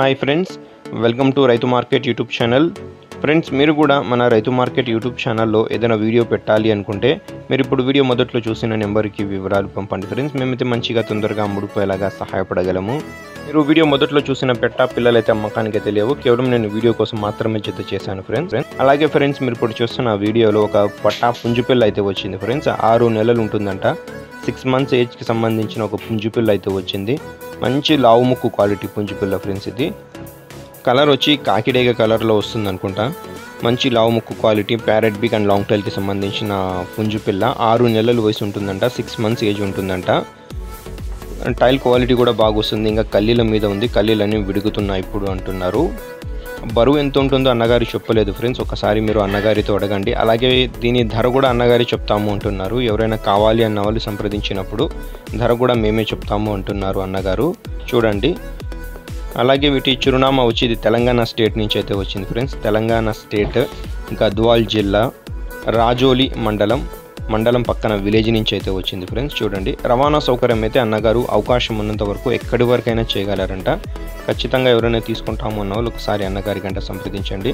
Hi friends welcome to Raitu market YouTube channel. Friends మీరు కూడా మన రైతు మార్కెట్ యూట్యూబ్ ఛానల్లో ఏదైనా వీడియో పెట్టాలి అనుకుంటే మీరు ఇప్పుడు వీడియో మొదట్లో చూసిన నెంబర్కి వివరాలు పంపండి ఫ్రెండ్స్. మేమైతే మంచిగా తొందరగా అమ్ముడుపోయేలాగా సహాయపడగలము. మీరు వీడియో మొదట్లో చూసిన పెట్ట పిల్లలైతే అమ్మకానికి తెలియవు కేవలం నేను వీడియో కోసం మాత్రమే జత చేశాను ఫ్రెండ్స్. అలాగే ఫ్రెండ్స్ మీరు ఇప్పుడు చూస్తున్న వీడియోలో ఒక పట్టా పుంజు పిల్ల అయితే వచ్చింది ఫ్రెండ్స్. ఆరు నెలలు ఉంటుందంట. సిక్స్ మంత్స్ ఏజ్కి సంబంధించిన ఒక పుంజు పిల్ల అయితే వచ్చింది. మంచి లావు ముక్కు క్వాలిటీ పుంజు పిల్ల ఫ్రెండ్స్ ఇది. కలర్ వచ్చి కాకిడేగ కలర్లో వస్తుంది అనుకుంటా మంచి లావు ముక్కు quality parrot big and long టైల్కి సంబంధించిన పుంజు పిల్ల ఆరు నెలలు వయసు ఉంటుందంట సిక్స్ మంత్స్ ఏజ్ ఉంటుందంట. టైల్ క్వాలిటీ కూడా బాగా వస్తుంది ఇంకా కల్లీల మీద ఉంది కల్లీలన్నీ విడుగుతున్నాయి ఇప్పుడు అంటున్నారు. బరువు ఎంత ఉంటుందో అన్నగారు చెప్పలేదు ఫ్రెండ్స్. ఒకసారి మీరు అన్నగారితో అడగండి. అలాగే దీని ధర కూడా అన్నగారి చెప్తాము అంటున్నారు. ఎవరైనా కావాలి అన్న వాళ్ళు సంప్రదించినప్పుడు ధర కూడా మేమే చెప్తాము అంటున్నారు అన్నగారు. చూడండి. అలాగే వీటి చిరునామా వచ్చేది తెలంగాణ స్టేట్ నుంచి అయితే వచ్చింది ఫ్రెండ్స్. తెలంగాణ స్టేట్ గద్వాల్ జిల్లా రాజోలి మండలం మండలం పక్కన విలేజ్ నుంచి అయితే వచ్చింది ఫ్రెండ్స్. చూడండి. రవాణా సౌకర్యం అయితే అన్నగారు అవకాశం ఉన్నంత వరకు ఎక్కడి వరకైనా చేయగలరంట. ఖచ్చితంగా ఎవరైనా తీసుకుంటాము అన్న వాళ్ళు ఒకసారి అన్నగారి గంట సంప్రదించండి.